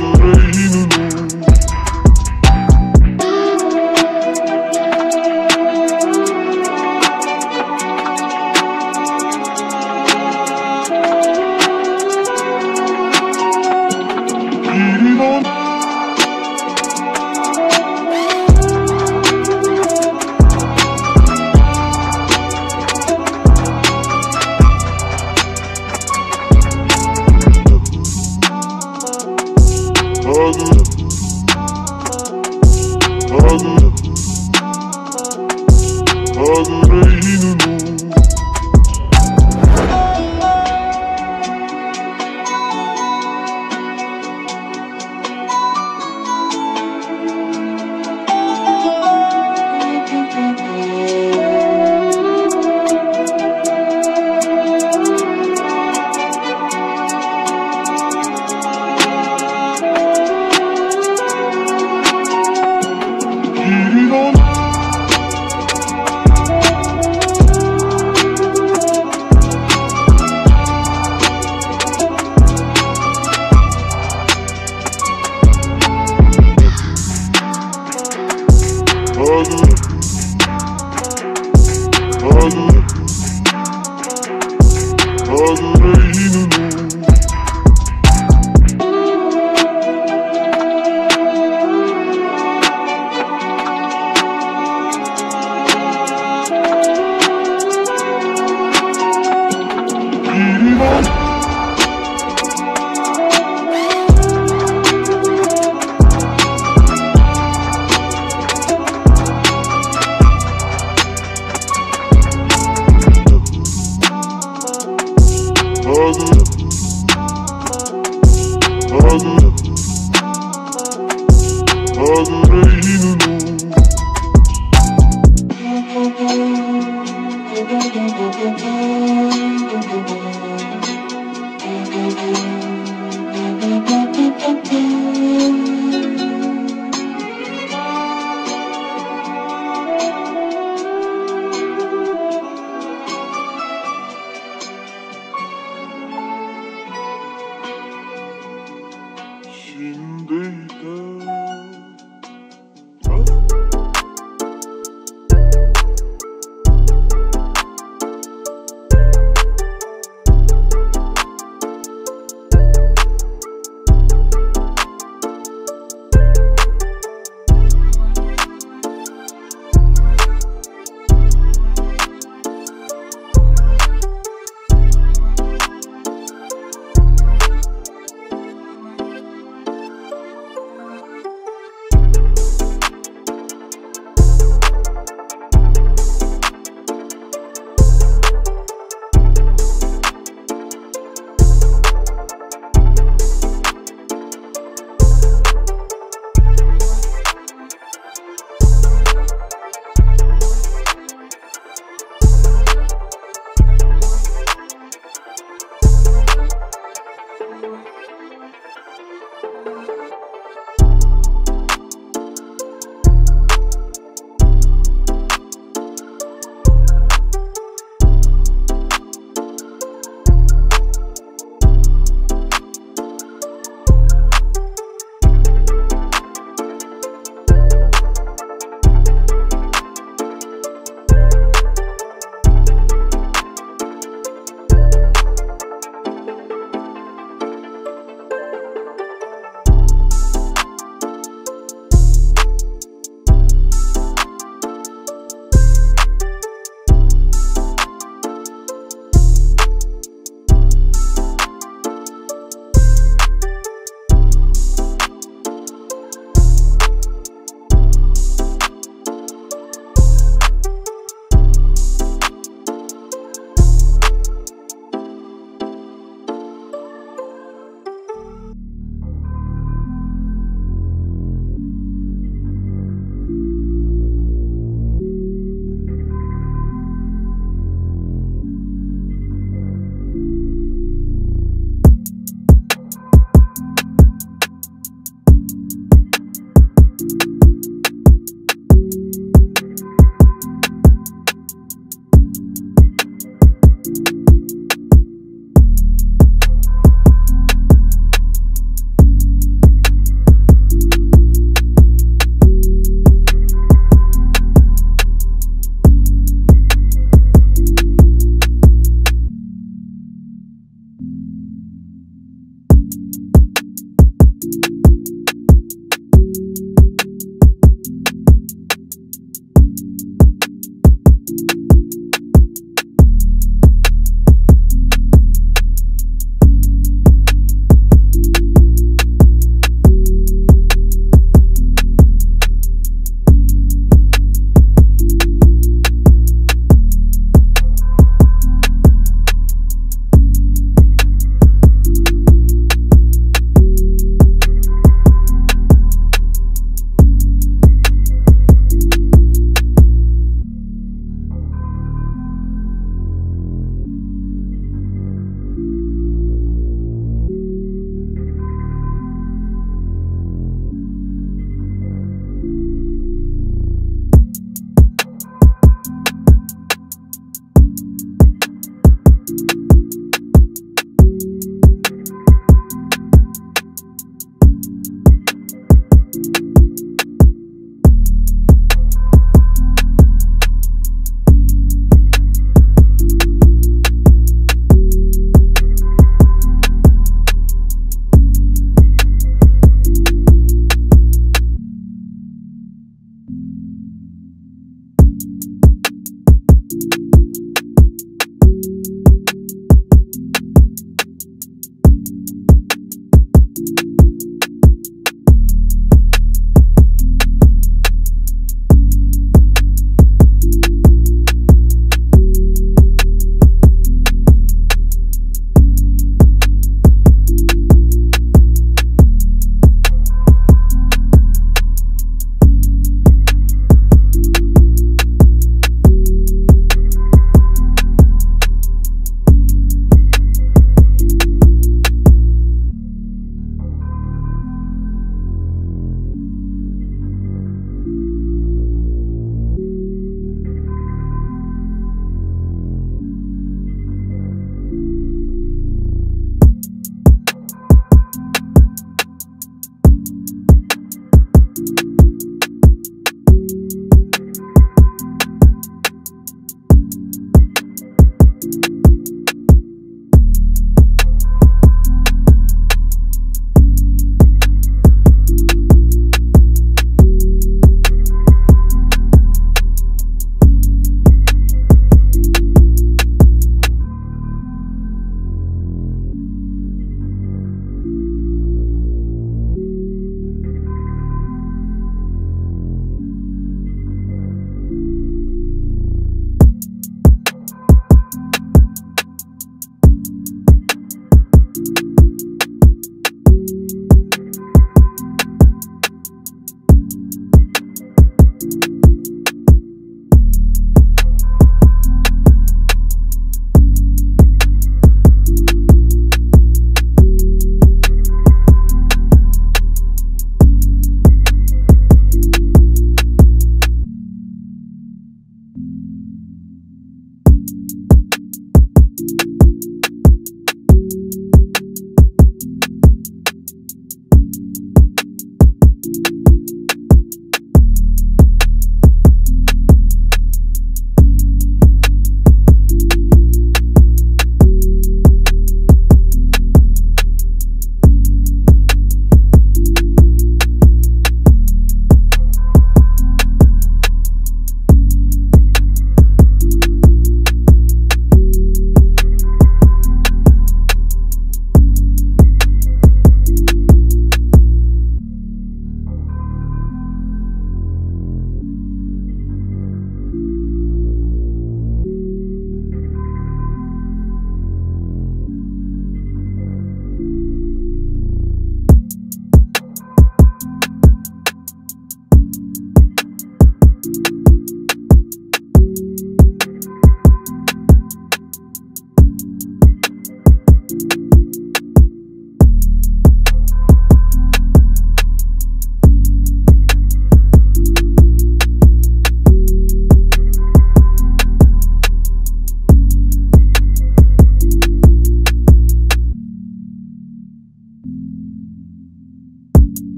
another day. Thank